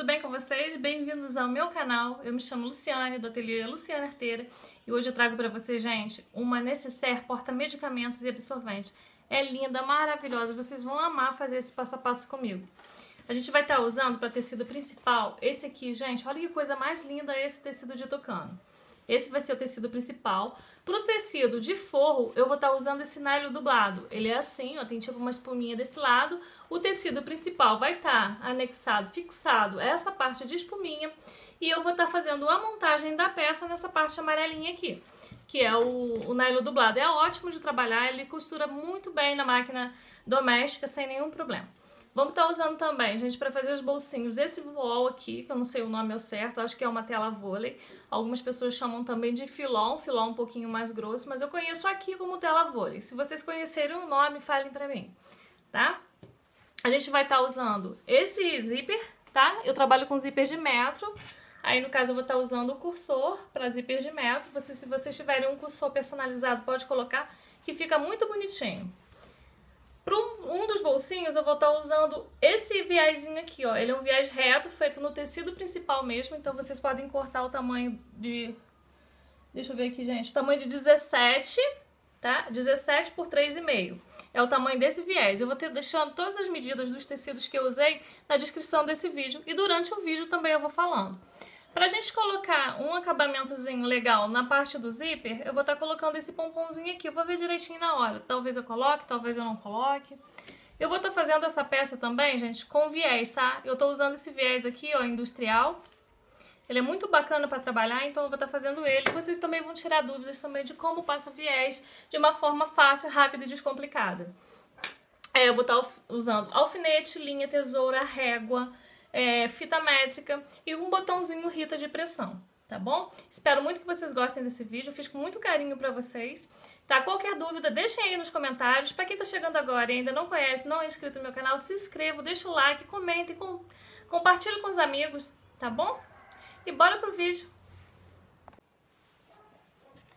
tudo bem com vocês? Bem-vindos ao meu canal. Eu me chamo Luciane, do ateliê Luciana Arteira, e hoje eu trago para vocês, gente, uma necessaire porta-medicamentos e absorventes. É linda, maravilhosa, vocês vão amar fazer esse passo a passo comigo. A gente vai estar tá usando para tecido principal esse aqui, gente, olha que coisa mais linda esse tecido de tocano. Esse vai ser o tecido principal. Para o tecido de forro, eu vou estar tá usando esse nylon dublado. Ele é assim, ó, tem tipo uma espuminha desse lado. O tecido principal vai estar tá anexado, fixado essa parte de espuminha. E eu vou estar tá fazendo a montagem da peça nessa parte amarelinha aqui. Que é o, o nylon dublado. É ótimo de trabalhar, ele costura muito bem na máquina doméstica sem nenhum problema. Vamos estar tá usando também, gente, para fazer os bolsinhos, esse voal aqui, que eu não sei o nome ao certo, acho que é uma tela vôlei. Algumas pessoas chamam também de filó, um filó um pouquinho mais grosso, mas eu conheço aqui como tela vôlei. Se vocês conhecerem o nome, falem para mim, tá? A gente vai estar tá usando esse zíper, tá? Eu trabalho com zíper de metro, aí no caso eu vou estar tá usando o cursor para zíper de metro. Você, se vocês tiverem um cursor personalizado, pode colocar, que fica muito bonitinho. Para um, dos bolsinhos eu vou estar tá usando esse viésinho aqui, ó. Ele é um viés reto, feito no tecido principal mesmo, então vocês podem cortar o tamanho de... Deixa eu ver aqui, gente. Tamanho de 17, tá? 17 por 3,5. É o tamanho desse viés. Eu vou ter deixando todas as medidas dos tecidos que eu usei na descrição desse vídeo. E durante o vídeo também eu vou falando. Pra gente colocar um acabamentozinho legal na parte do zíper, eu vou estar tá colocando esse pomponzinho aqui. Eu vou ver direitinho na hora. Talvez eu coloque, talvez eu não coloque. Eu vou estar tá fazendo essa peça também, gente, com viés, tá? Eu tô usando esse viés aqui, ó, industrial. Ele é muito bacana para trabalhar, então eu vou estar tá fazendo ele. Vocês também vão tirar dúvidas também de como passa viés de uma forma fácil, rápida e descomplicada. É, eu vou estar usando alfinete, linha, tesoura, régua, é, fita métrica e um botãozinho Rita de pressão, tá bom? Espero muito que vocês gostem desse vídeo, fiz com muito carinho pra vocês. Tá? Qualquer dúvida, deixem aí nos comentários. Pra quem tá chegando agora e ainda não conhece, não é inscrito no meu canal, se inscreva, deixa o like, comentem, com... compartilhe com os amigos, tá bom? E bora pro vídeo!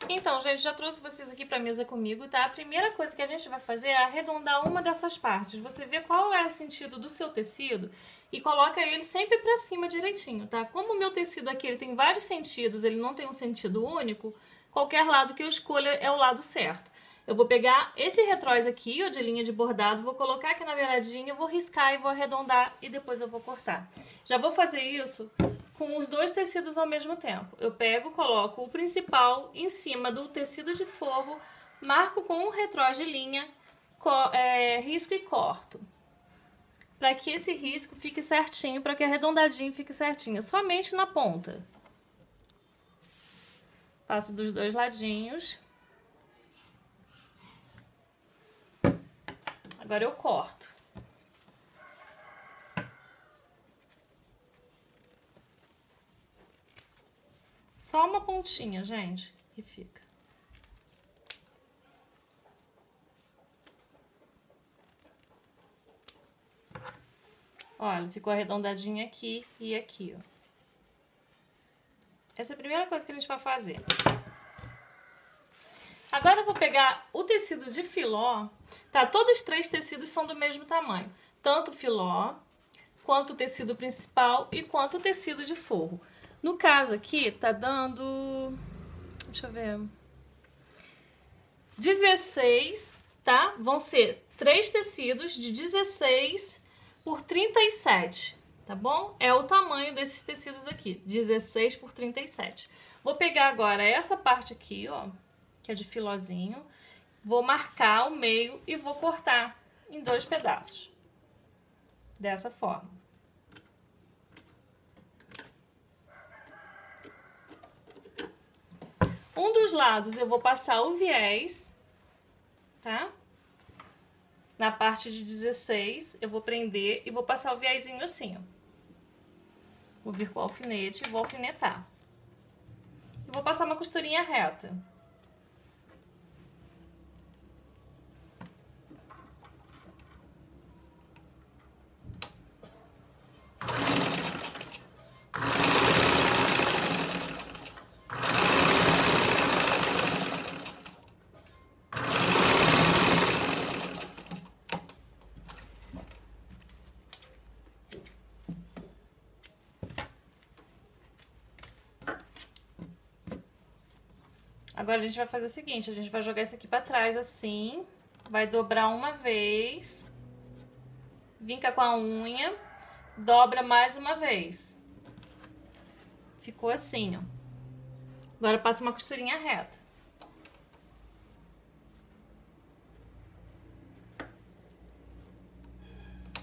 Então, gente, já trouxe vocês aqui pra mesa comigo, tá? A primeira coisa que a gente vai fazer é arredondar uma dessas partes. Você vê qual é o sentido do seu tecido e coloca ele sempre pra cima direitinho, tá? Como o meu tecido aqui ele tem vários sentidos, ele não tem um sentido único, qualquer lado que eu escolha é o lado certo. Eu vou pegar esse retróis aqui, ó, de linha de bordado, vou colocar aqui na beiradinha, vou riscar e vou arredondar e depois eu vou cortar. Já vou fazer isso com os dois tecidos ao mesmo tempo. Eu pego, coloco o principal em cima do tecido de forro, marco com um retróis de linha, é, risco e corto. Para que esse risco fique certinho, para que arredondadinho fique certinho, somente na ponta. Passo dos dois ladinhos. Agora eu corto. Só uma pontinha, gente, e fica. Olha, ficou arredondadinho aqui e aqui, ó. Essa é a primeira coisa que a gente vai fazer. Agora eu vou pegar o tecido de filó, tá? Todos os três tecidos são do mesmo tamanho. Tanto o filó, quanto o tecido principal e quanto o tecido de forro. No caso aqui, tá dando... Deixa eu ver... 16, tá? Vão ser três tecidos de 16 por 37, tá bom? É o tamanho desses tecidos aqui, 16 por 37. Vou pegar agora essa parte aqui, ó, que é de filozinho. Vou marcar o meio e vou cortar em dois pedaços. Dessa forma. Um dos lados eu vou passar o viés, tá? Na parte de 16, eu vou prender e vou passar o viésinho assim, ó. Vou vir com o alfinete e vou alfinetar. E vou passar uma costurinha reta. Agora a gente vai fazer o seguinte, a gente vai jogar isso aqui pra trás assim, vai dobrar uma vez, vinca com a unha, dobra mais uma vez. Ficou assim, ó. Agora passa uma costurinha reta.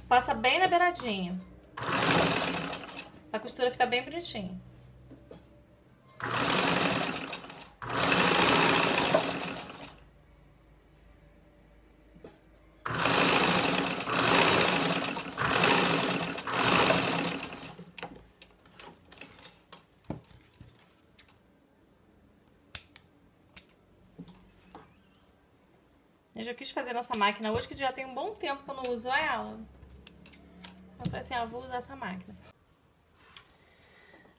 Passa bem na beiradinha. A costura fica bem bonitinha. Eu já quis fazer máquina hoje, que já tem um bom tempo que eu não uso ela. Eu falei assim, ah, vou usar essa máquina.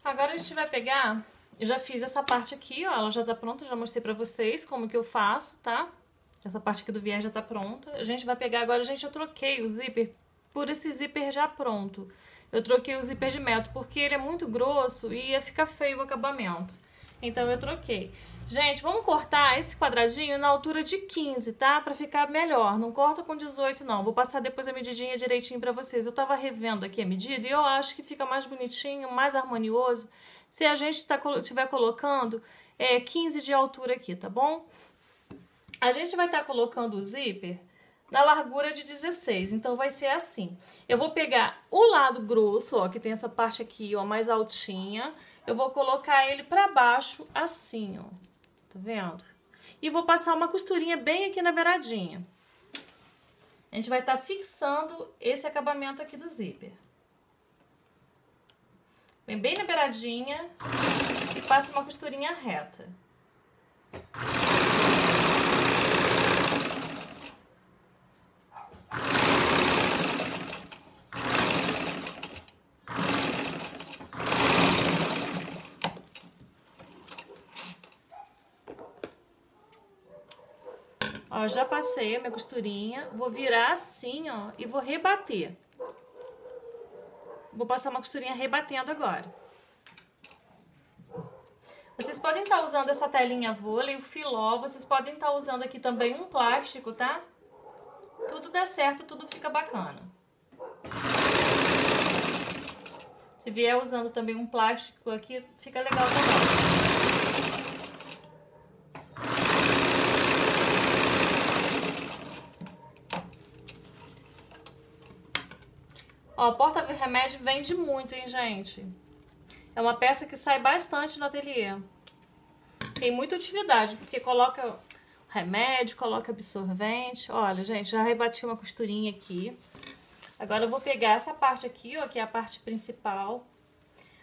Agora a gente vai pegar, eu já fiz essa parte aqui, ó, ela já tá pronta, já mostrei pra vocês como que eu faço, tá? Essa parte aqui do viés já tá pronta. A gente vai pegar agora, gente, eu troquei o zíper por esse zíper já pronto. Eu troquei o zíper de metro, porque ele é muito grosso e ia ficar feio o acabamento. Então eu troquei. Gente, vamos cortar esse quadradinho na altura de 15, tá? Pra ficar melhor. Não corta com 18, não. Vou passar depois a medidinha direitinho pra vocês. Eu tava revendo aqui a medida e eu acho que fica mais bonitinho, mais harmonioso se a gente tá, estiver colocando é, 15 de altura aqui, tá bom? A gente vai estar tá colocando o zíper na largura de 16, então vai ser assim. Eu vou pegar o lado grosso, ó, que tem essa parte aqui, ó, mais altinha, eu vou colocar ele pra baixo assim, ó. Tá vendo? E vou passar uma costurinha bem aqui na beiradinha. A gente vai estar tá fixando esse acabamento aqui do zíper. Vem bem na beiradinha e passa uma costurinha reta. Ó, já passei a minha costurinha, vou virar assim, ó, e vou rebater. Vou passar uma costurinha rebatendo agora. Vocês podem estar tá usando essa telinha vôlei, o filó, vocês podem estar tá usando aqui também um plástico, tá? Tudo dá certo, tudo fica bacana. Se vier usando também um plástico aqui, fica legal também. Ó, porta-remédio vende muito, hein, gente? É uma peça que sai bastante no ateliê. Tem muita utilidade, porque coloca remédio, coloca absorvente. Olha, gente, já rebati uma costurinha aqui. Agora eu vou pegar essa parte aqui, ó, que é a parte principal.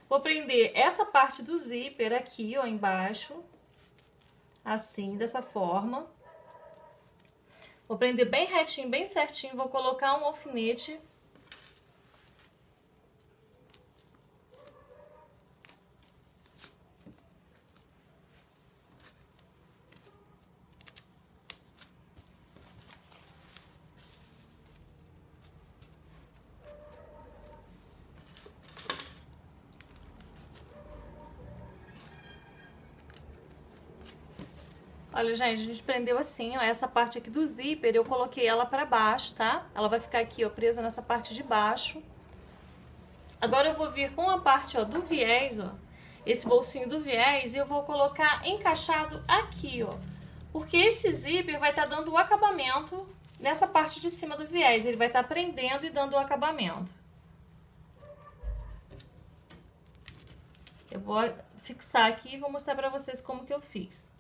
Vou prender essa parte do zíper aqui, ó, embaixo. Assim, dessa forma. Vou prender bem retinho, bem certinho. Vou colocar um alfinete Olha, gente, a gente prendeu assim, ó, essa parte aqui do zíper, eu coloquei ela pra baixo, tá? Ela vai ficar aqui, ó, presa nessa parte de baixo. Agora eu vou vir com a parte, ó, do viés, ó, esse bolsinho do viés, e eu vou colocar encaixado aqui, ó. Porque esse zíper vai estar tá dando o acabamento nessa parte de cima do viés, ele vai estar tá prendendo e dando o acabamento. Eu vou fixar aqui e vou mostrar pra vocês como que eu fiz.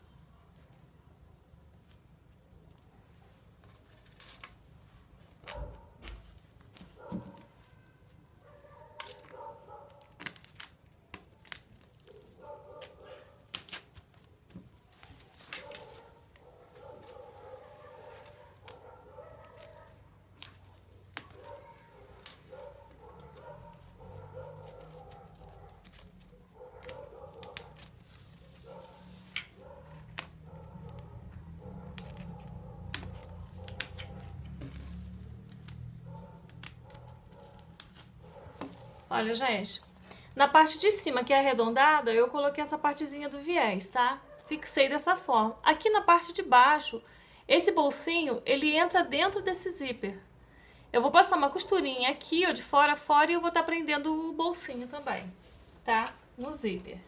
Olha, gente, na parte de cima, que é arredondada, eu coloquei essa partezinha do viés, tá? fixei dessa forma. Aqui na parte de baixo, esse bolsinho, ele entra dentro desse zíper. Eu vou passar uma costurinha aqui, ó, de fora a fora, e eu vou estar tá prendendo o bolsinho também, tá? No zíper.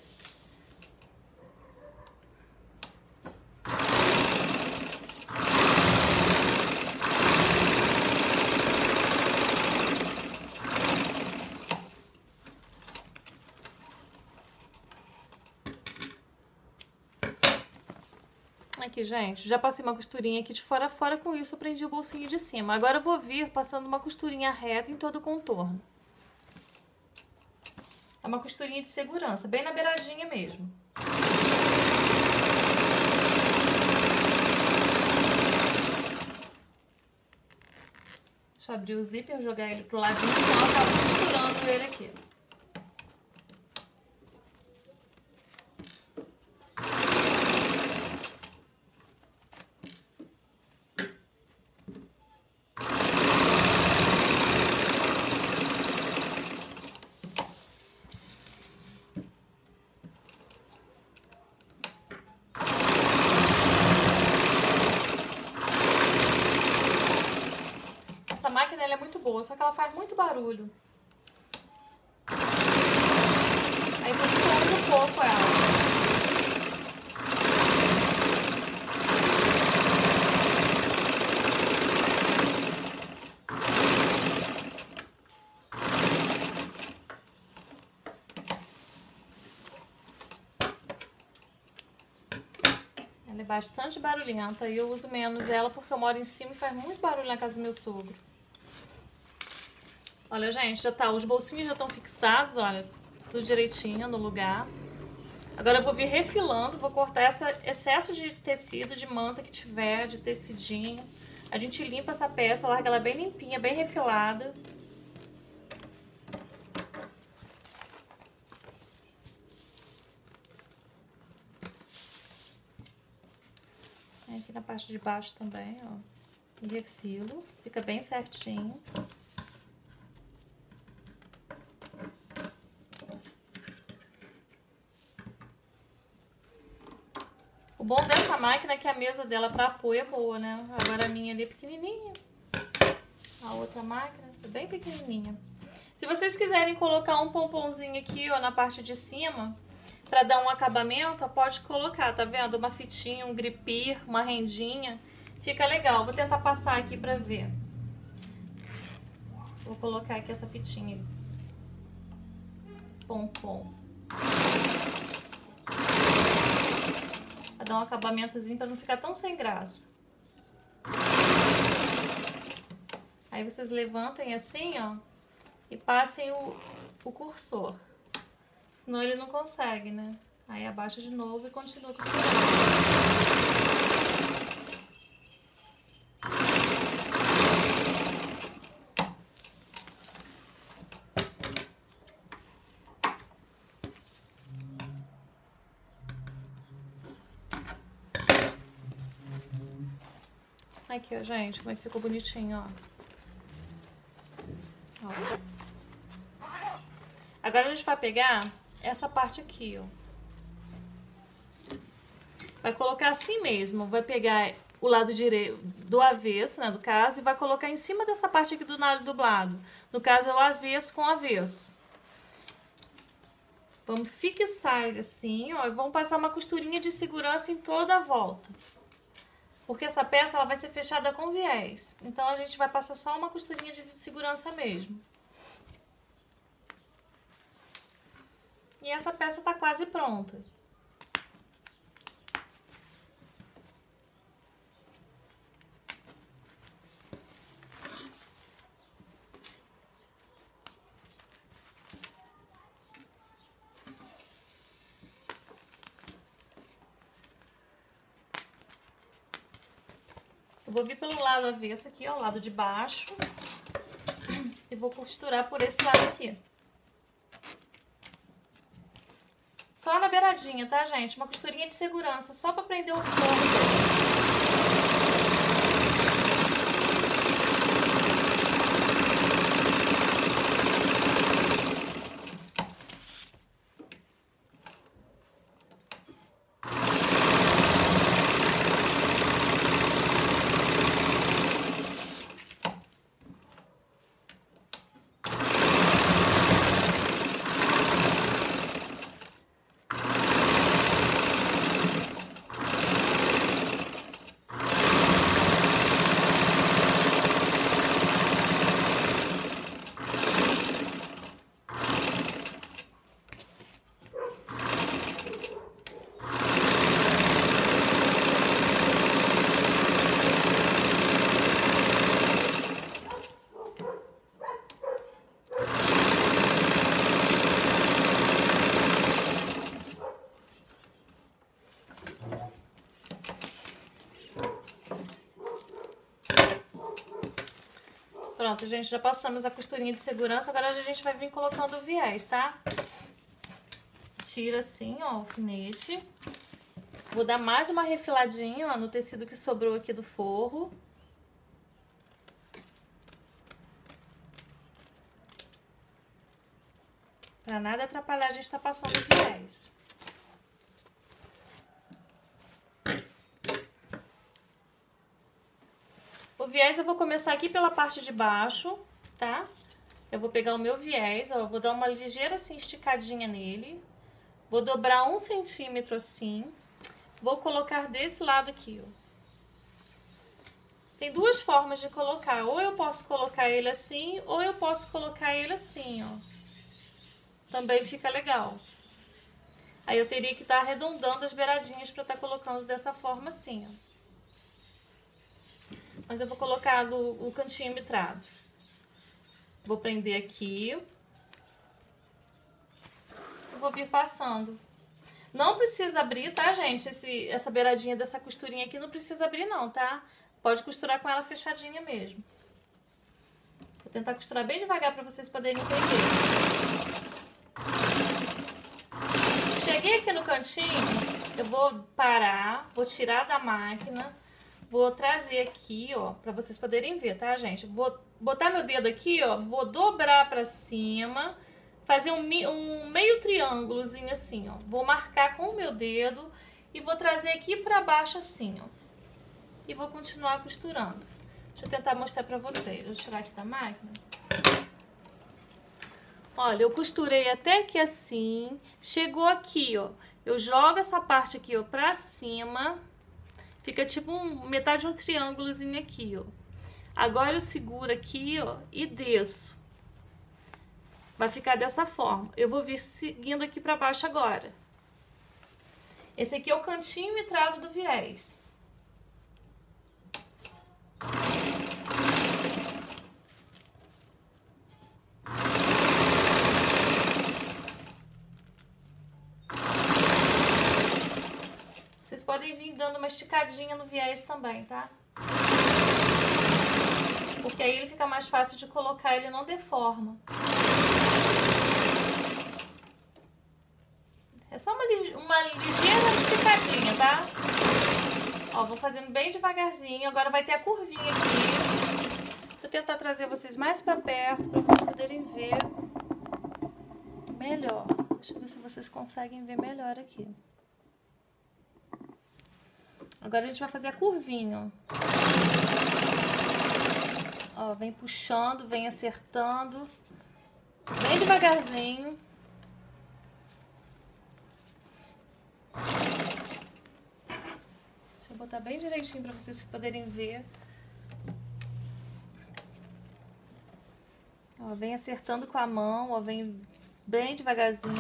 Aqui, gente, já passei uma costurinha aqui de fora a fora, com isso eu prendi o bolsinho de cima. Agora eu vou vir passando uma costurinha reta em todo o contorno. É uma costurinha de segurança, bem na beiradinha mesmo. Deixa eu abrir o zíper, jogar ele pro ladinho, senão eu acabo costurando ele aqui. Boa, só que ela faz muito barulho. Aí funciona um pouco ela. Ela é bastante barulhenta e eu uso menos ela porque eu moro em cima e faz muito barulho na casa do meu sogro. Olha, gente, já tá, os bolsinhos já estão fixados, olha, tudo direitinho no lugar. Agora eu vou vir refilando, vou cortar esse excesso de tecido, de manta que tiver, de tecidinho. A gente limpa essa peça, larga ela bem limpinha, bem refilada. Aqui na parte de baixo também, ó. E refilo, fica bem certinho. bom dessa máquina que a mesa dela para apoio é boa, né? Agora a minha ali é pequenininha. A outra máquina é bem pequenininha. Se vocês quiserem colocar um pomponzinho aqui, ó, na parte de cima, para dar um acabamento, pode colocar, tá vendo? Uma fitinha, um gripir, uma rendinha. Fica legal. Vou tentar passar aqui para ver. Vou colocar aqui essa fitinha. Pompom dar um acabamentozinho para não ficar tão sem graça. Aí vocês levantem assim, ó, e passem o, o cursor. Senão ele não consegue, né? Aí abaixa de novo e continua costurando. Aqui, ó, gente, como é que ficou bonitinho, ó. ó. Agora a gente vai pegar essa parte aqui, ó. Vai colocar assim mesmo, vai pegar o lado direito do avesso, né, do caso, e vai colocar em cima dessa parte aqui do nalho dublado. No caso, é o avesso com avesso. Vamos fixar ele assim, ó, e vamos passar uma costurinha de segurança em toda a volta porque essa peça ela vai ser fechada com viés. Então a gente vai passar só uma costurinha de segurança mesmo. E essa peça está quase pronta. Vou vir pelo lado avesso aqui, ó, lado de baixo. E vou costurar por esse lado aqui. Só na beiradinha, tá, gente? Uma costurinha de segurança, só pra prender o forro. Pronto, gente, já passamos a costurinha de segurança, agora a gente vai vir colocando o viés, tá? Tira assim, ó, o alfinete. Vou dar mais uma refiladinha, ó, no tecido que sobrou aqui do forro. Pra nada atrapalhar a gente tá passando o viés. Viés eu vou começar aqui pela parte de baixo, tá? Eu vou pegar o meu viés, ó, vou dar uma ligeira assim esticadinha nele. Vou dobrar um centímetro assim. Vou colocar desse lado aqui, ó. Tem duas formas de colocar. Ou eu posso colocar ele assim, ou eu posso colocar ele assim, ó também fica legal. Aí eu teria que estar tá arredondando as beiradinhas para estar tá colocando dessa forma assim, ó. Mas eu vou colocar do, o cantinho mitrado. Vou prender aqui. vou vir passando. Não precisa abrir, tá, gente? Esse, essa beiradinha dessa costurinha aqui não precisa abrir não, tá? Pode costurar com ela fechadinha mesmo. Vou tentar costurar bem devagar para vocês poderem entender. Cheguei aqui no cantinho, eu vou parar, vou tirar da máquina, vou trazer aqui, ó, pra vocês poderem ver, tá, gente? Vou botar meu dedo aqui, ó, vou dobrar pra cima, fazer um, um meio triângulozinho assim, ó. Vou marcar com o meu dedo e vou trazer aqui pra baixo assim, ó. E vou continuar costurando. Deixa eu tentar mostrar pra vocês. Vou tirar aqui da máquina. Olha, eu costurei até aqui assim, chegou aqui, ó. Eu jogo essa parte aqui, ó, pra cima. Fica tipo um, metade de um triângulozinho aqui, ó. Agora eu seguro aqui, ó, e desço. Vai ficar dessa forma. Eu vou vir seguindo aqui pra baixo agora. Esse aqui é o cantinho mitrado do viés. Podem vir dando uma esticadinha no viés também, tá? Porque aí ele fica mais fácil de colocar, ele não deforma. É só uma, uma ligeira esticadinha, tá? Ó, vou fazendo bem devagarzinho. Agora vai ter a curvinha aqui. Vou tentar trazer vocês mais pra perto, pra vocês poderem ver melhor. Deixa eu ver se vocês conseguem ver melhor aqui. Agora a gente vai fazer a curvinha. Ó, vem puxando, vem acertando. Bem devagarzinho. Deixa eu botar bem direitinho para vocês poderem ver. Ó, vem acertando com a mão, ó, vem bem devagarzinho.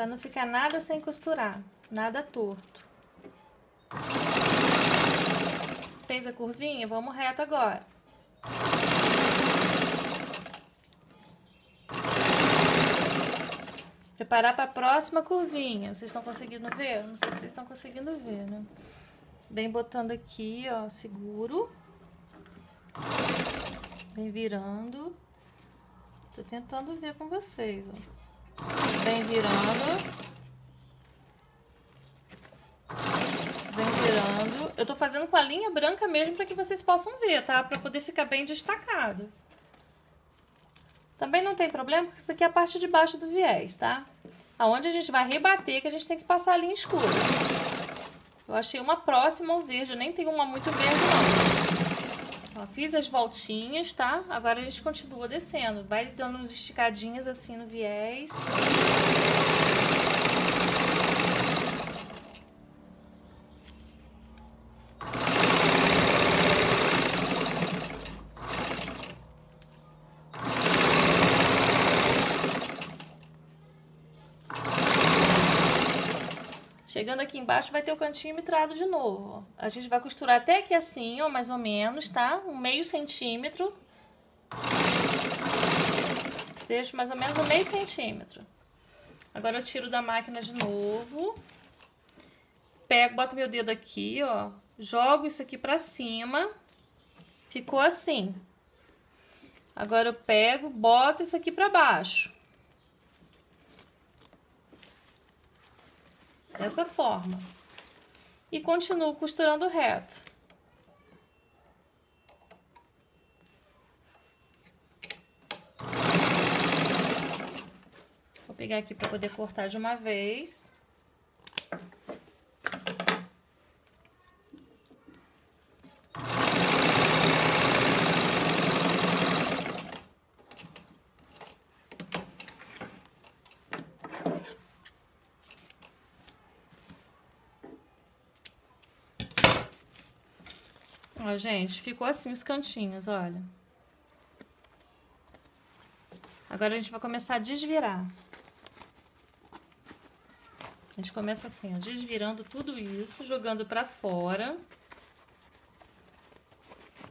Pra não ficar nada sem costurar, nada torto. Fez a curvinha? Vamos reto agora. Preparar para a próxima curvinha. Vocês estão conseguindo ver? Não sei se vocês estão conseguindo ver, né? Vem botando aqui, ó, seguro. Vem virando. Tô tentando ver com vocês, ó. Vem virando. Vem virando. Eu tô fazendo com a linha branca mesmo para que vocês possam ver, tá? Para poder ficar bem destacado. Também não tem problema, porque isso aqui é a parte de baixo do viés, tá? Aonde a gente vai rebater, que a gente tem que passar a linha escura. Eu achei uma próxima ao verde, eu nem tenho uma muito verde, não. Ó, fiz as voltinhas, tá? Agora a gente continua descendo. Vai dando uns esticadinhas assim no viés. Aqui embaixo vai ter o cantinho mitrado de novo. A gente vai costurar até aqui assim, ó, mais ou menos, tá? Um meio centímetro. Deixo mais ou menos um meio centímetro. Agora eu tiro da máquina de novo. Pego, boto meu dedo aqui, ó. jogo isso aqui pra cima. Ficou assim. Agora eu pego, boto isso aqui pra baixo. Dessa forma. E continuo costurando reto. Vou pegar aqui para poder cortar de uma vez. Ó, gente, ficou assim os cantinhos, olha. Agora a gente vai começar a desvirar. A gente começa assim, ó, desvirando tudo isso, jogando pra fora.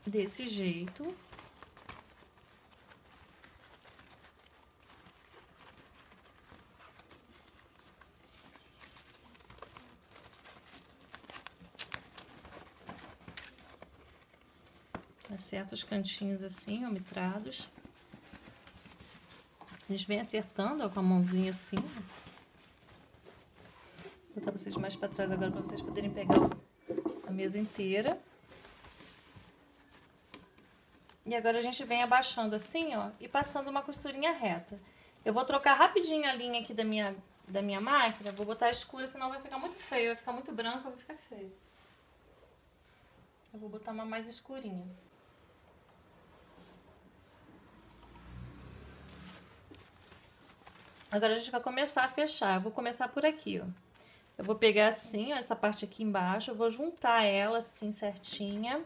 Desse jeito. Acerta os cantinhos assim, ó, mitrados. A gente vem acertando, ó, com a mãozinha assim. Vou botar vocês mais para trás agora para vocês poderem pegar a mesa inteira. E agora a gente vem abaixando assim, ó, e passando uma costurinha reta. Eu vou trocar rapidinho a linha aqui da minha, da minha máquina, vou botar escura, senão vai ficar muito feio, vai ficar muito branco, vai ficar feio. Eu vou botar uma mais escurinha. Agora a gente vai começar a fechar. Eu vou começar por aqui, ó. Eu vou pegar assim, ó, essa parte aqui embaixo, eu vou juntar ela assim certinha.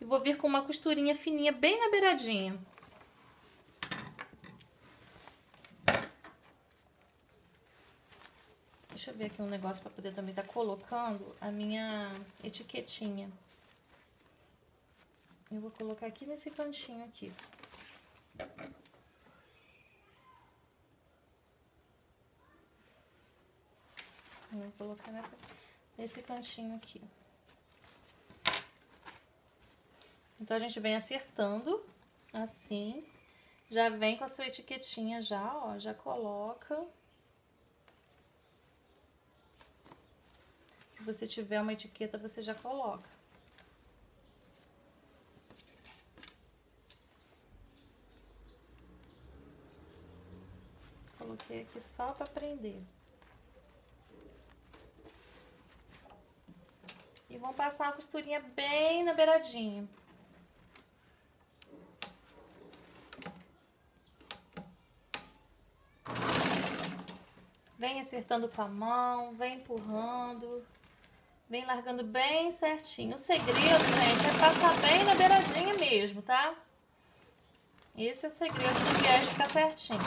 E vou vir com uma costurinha fininha bem na beiradinha. Deixa eu ver aqui um negócio para poder também estar tá colocando a minha etiquetinha. Eu vou colocar aqui nesse cantinho aqui. Vou colocar nessa, nesse cantinho aqui. Então, a gente vem acertando, assim. Já vem com a sua etiquetinha já, ó, já coloca. Se você tiver uma etiqueta, você já coloca. Coloquei aqui só para prender. E vamos passar uma costurinha bem na beiradinha. Vem acertando com a mão, vem empurrando, vem largando bem certinho. O segredo, gente, é passar bem na beiradinha mesmo, tá? Esse é o segredo do viés ficar certinho.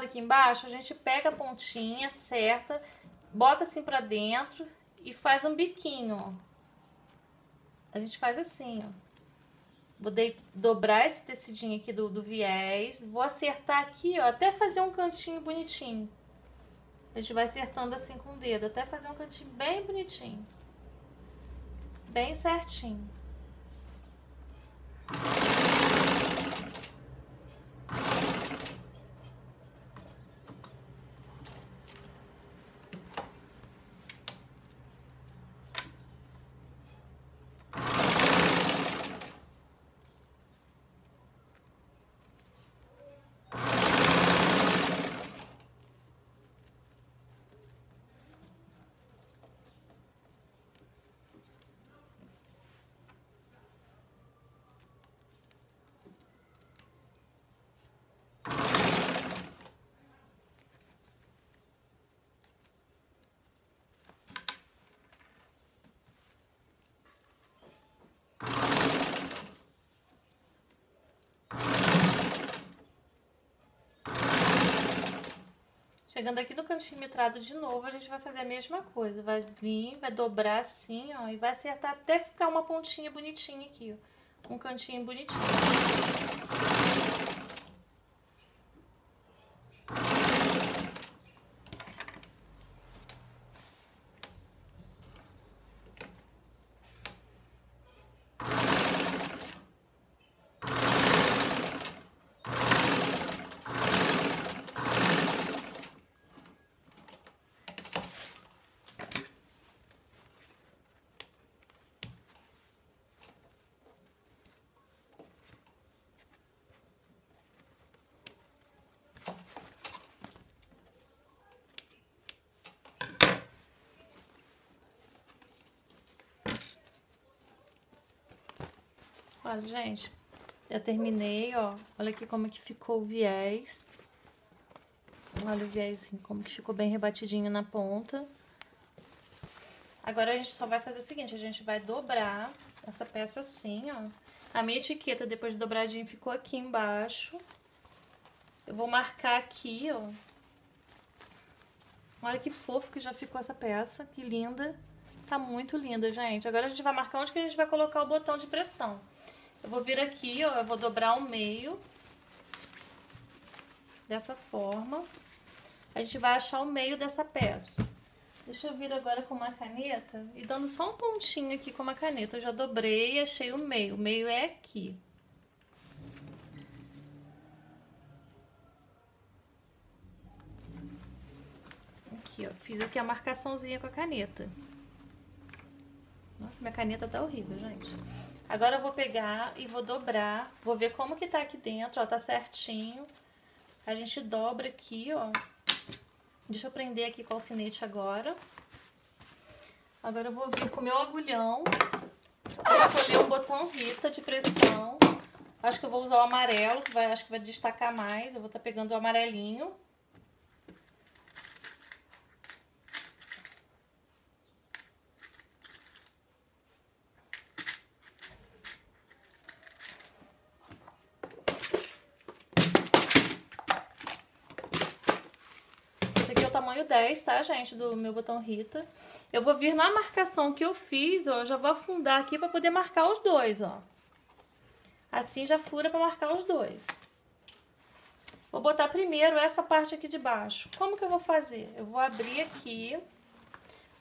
lado aqui embaixo, a gente pega a pontinha certa, bota assim pra dentro e faz um biquinho, ó. A gente faz assim, ó. Vou de, dobrar esse tecidinho aqui do, do viés, vou acertar aqui, ó, até fazer um cantinho bonitinho. A gente vai acertando assim com o dedo, até fazer um cantinho bem bonitinho. Bem certinho. Chegando aqui no cantinho metrado de novo, a gente vai fazer a mesma coisa. Vai vir, vai dobrar assim, ó, e vai acertar até ficar uma pontinha bonitinha aqui, ó. Um cantinho bonitinho. Olha, gente, já terminei, ó. Olha aqui como é que ficou o viés. Olha o viés, como que ficou bem rebatidinho na ponta. Agora a gente só vai fazer o seguinte, a gente vai dobrar essa peça assim, ó. A minha etiqueta, depois de dobradinho, ficou aqui embaixo. Eu vou marcar aqui, ó. Olha que fofo que já ficou essa peça, que linda. Tá muito linda, gente. Agora a gente vai marcar onde que a gente vai colocar o botão de pressão. Eu vou vir aqui, ó, eu vou dobrar o meio. Dessa forma. A gente vai achar o meio dessa peça. Deixa eu vir agora com uma caneta e dando só um pontinho aqui com uma caneta. Eu já dobrei e achei o meio. O meio é aqui. Aqui, ó. Fiz aqui a marcaçãozinha com a caneta. Nossa, minha caneta tá horrível, gente. Agora eu vou pegar e vou dobrar, vou ver como que tá aqui dentro, ó, tá certinho. A gente dobra aqui, ó. Deixa eu prender aqui com o alfinete agora. Agora eu vou vir com o meu agulhão. Vou escolher o botão Rita de pressão. Acho que eu vou usar o amarelo, que vai, acho que vai destacar mais. Eu vou estar tá pegando o amarelinho. Tamanho 10, tá, gente? Do meu botão Rita. Eu vou vir na marcação que eu fiz, ó. Já vou afundar aqui pra poder marcar os dois, ó. Assim já fura pra marcar os dois. Vou botar primeiro essa parte aqui de baixo. Como que eu vou fazer? Eu vou abrir aqui.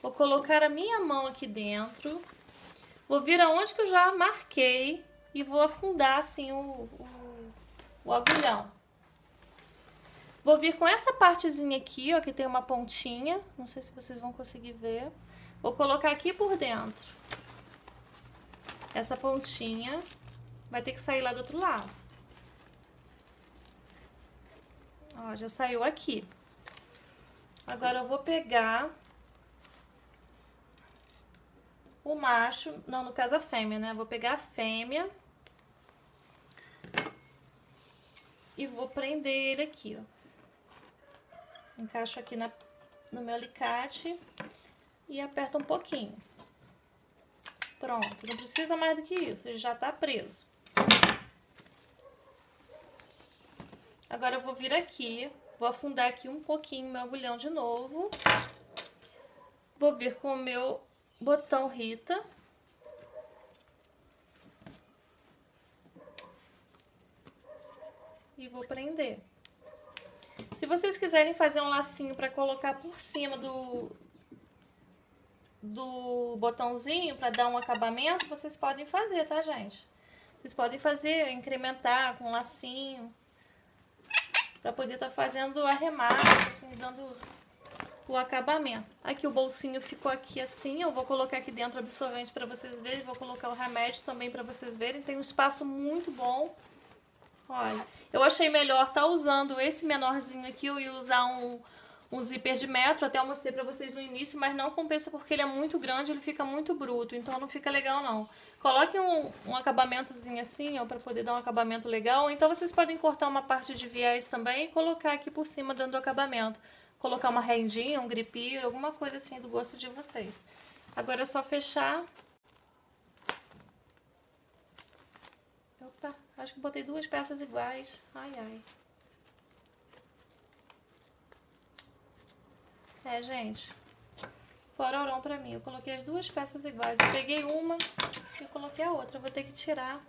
Vou colocar a minha mão aqui dentro. Vou vir aonde que eu já marquei. E vou afundar assim o, o, o agulhão. Vou vir com essa partezinha aqui, ó, que tem uma pontinha. Não sei se vocês vão conseguir ver. Vou colocar aqui por dentro. Essa pontinha vai ter que sair lá do outro lado. Ó, já saiu aqui. Agora eu vou pegar o macho, não, no caso a fêmea, né? vou pegar a fêmea e vou prender ele aqui, ó. Encaixo aqui na, no meu alicate e aperto um pouquinho. Pronto, não precisa mais do que isso, ele já tá preso. Agora eu vou vir aqui, vou afundar aqui um pouquinho meu agulhão de novo. Vou vir com o meu botão Rita. E vou prender. Se vocês quiserem fazer um lacinho para colocar por cima do, do botãozinho para dar um acabamento, vocês podem fazer, tá, gente? Vocês podem fazer, incrementar com um lacinho, para poder estar tá fazendo arremate, assim, dando o acabamento. Aqui o bolsinho ficou aqui assim, eu vou colocar aqui dentro o absorvente para vocês verem, vou colocar o remédio também para vocês verem. Tem um espaço muito bom. Olha, eu achei melhor tá usando esse menorzinho aqui, eu ia usar um, um zíper de metro, até eu mostrei pra vocês no início, mas não compensa porque ele é muito grande, ele fica muito bruto, então não fica legal não. Coloque um, um acabamentozinho assim, ó, pra poder dar um acabamento legal, então vocês podem cortar uma parte de viés também e colocar aqui por cima dando acabamento. Colocar uma rendinha, um gripiro, alguma coisa assim do gosto de vocês. Agora é só fechar Acho que botei duas peças iguais. Ai, ai. É, gente, pororão pra mim. Eu coloquei as duas peças iguais. Eu peguei uma e coloquei a outra. Eu vou ter que tirar.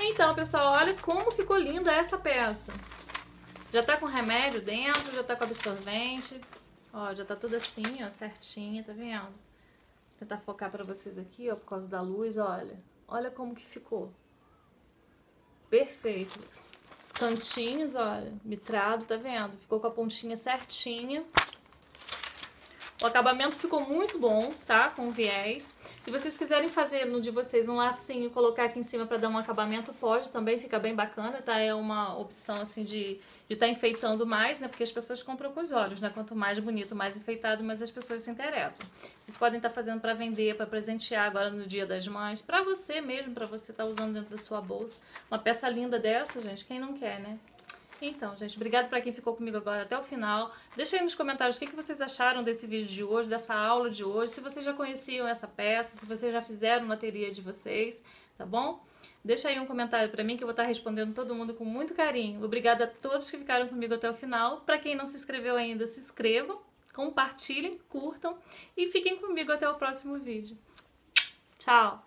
Então, pessoal, olha como ficou linda essa peça. Já tá com remédio dentro, já tá com absorvente. Ó, já tá tudo assim, ó, certinho, tá vendo? Vou tentar focar pra vocês aqui, ó, por causa da luz, olha. Olha como que ficou. Perfeito. Os cantinhos, olha, mitrado, tá vendo? Ficou com a pontinha certinha. O acabamento ficou muito bom, tá? Com viés. Se vocês quiserem fazer no de vocês um lacinho e colocar aqui em cima para dar um acabamento, pode também, fica bem bacana, tá? É uma opção, assim, de estar tá enfeitando mais, né? Porque as pessoas compram com os olhos, né? Quanto mais bonito, mais enfeitado, mais as pessoas se interessam. Vocês podem estar tá fazendo para vender, para presentear agora no Dia das Mães, para você mesmo, para você estar tá usando dentro da sua bolsa. Uma peça linda dessa, gente, quem não quer, né? Então, gente, obrigado para quem ficou comigo agora até o final. Deixa aí nos comentários o que, que vocês acharam desse vídeo de hoje, dessa aula de hoje, se vocês já conheciam essa peça, se vocês já fizeram na teoria de vocês, tá bom? Deixa aí um comentário para mim que eu vou estar respondendo todo mundo com muito carinho. Obrigada a todos que ficaram comigo até o final. Para quem não se inscreveu ainda, se inscrevam, compartilhem, curtam e fiquem comigo até o próximo vídeo. Tchau!